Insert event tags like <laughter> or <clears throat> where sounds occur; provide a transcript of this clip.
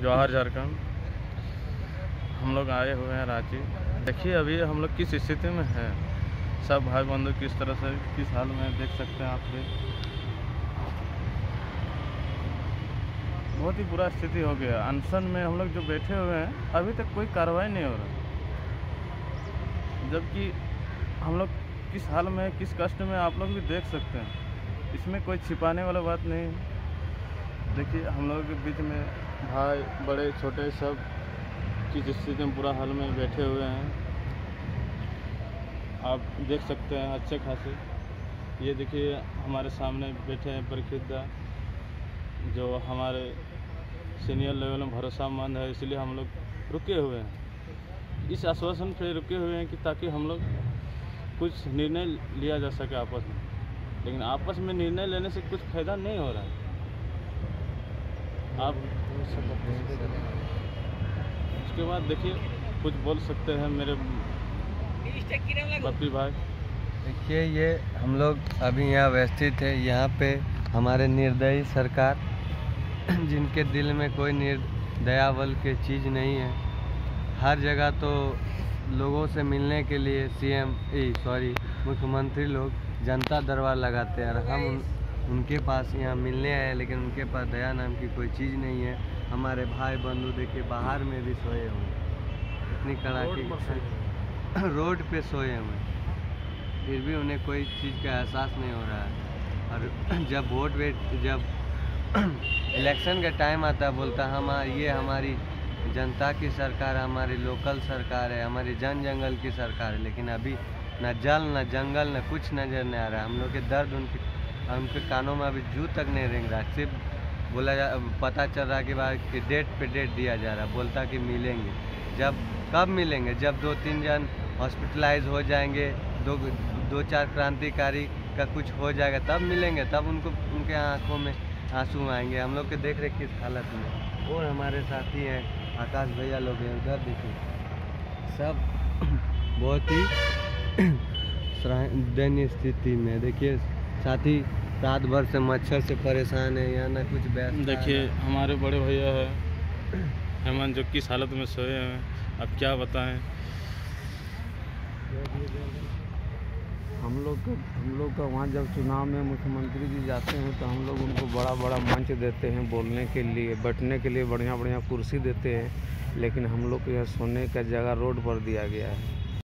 जवाहर झारखंड। हम लोग आए हुए हैं रांची। देखिए, अभी हम लोग किस स्थिति में हैं। सब भाई बंधु किस तरह से, किस हाल में देख सकते हैं आप भी। बहुत ही बुरा स्थिति हो गया। अनशन में हम लोग जो बैठे हुए हैं, अभी तक कोई कार्रवाई नहीं हो रहा। जबकि हम लोग किस हाल में किस कष्ट में आप लोग भी देख सकते हैं। इसमें कोई छिपाने वाला बात नहीं। देखिए, हम लोग के बीच में भाई बड़े, छोटे, सब किस स्थिति में बुरा हाल में बैठे हुए हैं। आप देख सकते हैं, अच्छे खासे। ये देखिए, हमारे सामने बैठे हैं प्रखिदा जो हमारे सीनियर लेवल में भरोसामंद है, इसलिए हम लोग रुके हुए हैं। इस आश्वासन पे रुके हुए हैं कि ताकि हम लोग कुछ निर्णय लिया जा सके आपस में। लेकिन आपस में निर्णय लेने से कुछ फ़ायदा नहीं हो रहा है। आप उसके बाद देखिए कुछ बोल सकते हैं मेरे पप्पी भाई। देखिए ये हम लोग अभी यहाँ व्यवस्थित है। यहाँ पे हमारे निर्दयी सरकार <clears throat> जिनके दिल में कोई निर्दया बल के चीज़ नहीं है हर जगह तो लोगों से मिलने के लिए सीएम सॉरी मुख्यमंत्री लोग जनता दरबार लगाते हैं और हम उनके पास यहाँ मिलने आए लेकिन उनके पास दया नाम की कोई चीज़ नहीं है। हमारे भाई बंधु देखिए बाहर में भी सोए हुए इतनी कड़ाके <coughs> रोड पे सोए हुए फिर भी उन्हें कोई चीज़ का एहसास नहीं हो रहा है। और <coughs> जब वोट वेट जब <coughs> इलेक्शन का टाइम आता है बोलता हम ये हमारी जनता की सरकार हमारी लोकल सरकार है हमारी जन जंगल की सरकार है। लेकिन अभी न जल न जंगल न कुछ नज़र नहीं आ रहा है। हम लोग के दर्द उनके उनके कानों में अभी जू तक नहीं रेंग रहा, सिर्फ़ बोला जा, पता चल रहा कि भाई कि डेट पे डेट दिया जा रहा, बोलता कि मिलेंगे। जब, कब मिलेंगे? जब दो तीन जन हॉस्पिटलाइज हो जाएँगे, दो दो चार क्रांतिकारी का कुछ हो जाएगा, तब मिलेंगे, तब उनको, उनके आँखों में आँसू आएँगे। हम लोग के देख रहे किस हालत में। और हमारे साथी हैं, आकाश भैया लोग हैं, उधर देखिए। सब <clears throat> बहुत ही <clears throat> दयनीय स्थिति में, देखिए। साथी रात भर से मच्छर से परेशान है यहाँ ना कुछ बैठ देखिए हमारे बड़े भैया है। हेमंत जो किस हालत में सोए हैं अब क्या बताएँ? हम लोग का हम लोग का वहाँ जब चुनाव में मुख्यमंत्री जी जाते हैं तो हम लोग उनको बड़ा बड़ा मंच देते हैं बोलने के लिए बैठने के लिए बढ़िया बढ़िया कुर्सी देते हैं लेकिन हम लोग को यहाँ सोने का जगह रोड पर दिया गया है।